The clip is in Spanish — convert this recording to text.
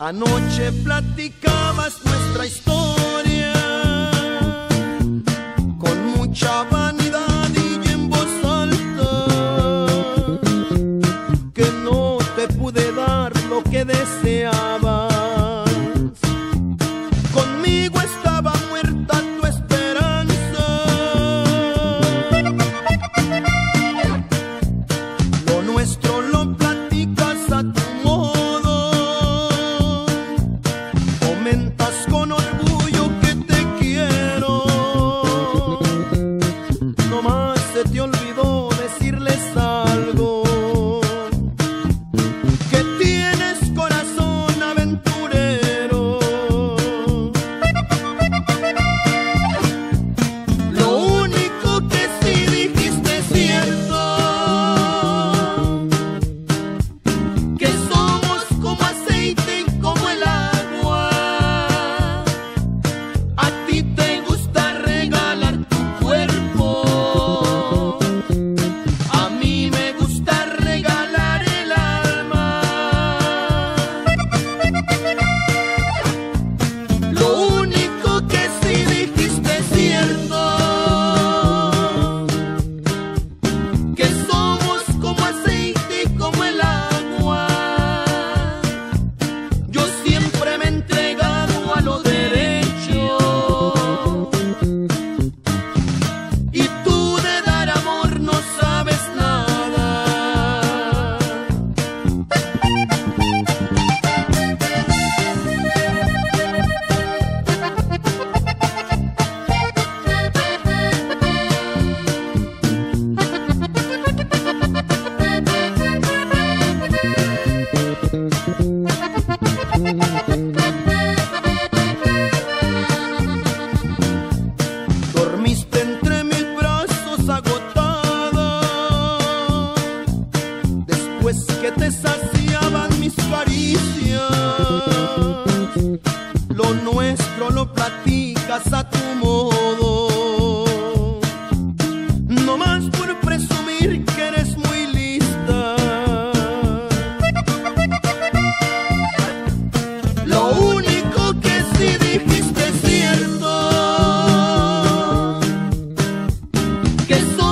Anoche platicabas nuestra historia pues que te saciaban mis caricias. Lo nuestro lo platicas a tu modo. No más por presumir que eres muy lista. Lo único que sí dijiste es cierto. Que soy